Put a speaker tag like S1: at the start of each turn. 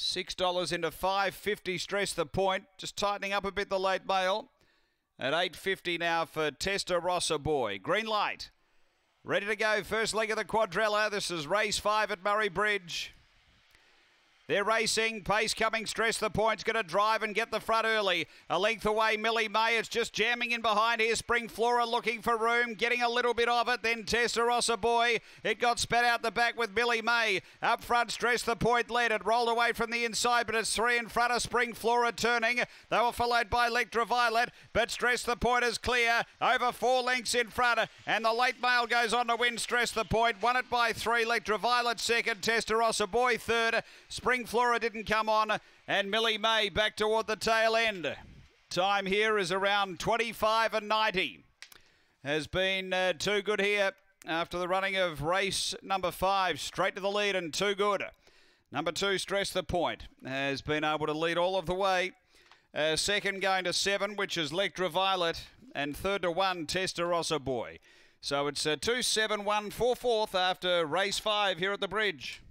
S1: Six dollars into five fifty. Stress the point. Just tightening up a bit the late mail. At eight fifty now for Testarossa Boy. Green light. Ready to go. First leg of the quadrella. This is race five at Murray Bridge. They're racing. Pace coming. Stress the point's going to drive and get the front early. A length away, Millie May. It's just jamming in behind here. Spring Flora looking for room, getting a little bit of it. Then Testarossa Boy. It got spat out the back with Millie May. Up front, Stress the point led. It rolled away from the inside, but it's three in front of Spring Flora turning. They were followed by Electra Violet, but Stress the point is clear. Over four lengths in front. And the late mail goes on to win Stress the point. Won it by three. Electra Violet second. Testarossa Boy third. Spring Flora didn't come on, and Millie May back toward the tail end. Time here is around 25 and 90. Has been uh, too good here after the running of race number five, straight to the lead and too good. Number two, Stress the Point, has been able to lead all of the way. Uh, second going to seven, which is Electra Violet, and third to one, Testarossa Boy. So it's a 2 7 1 4 fourth after race five here at the bridge.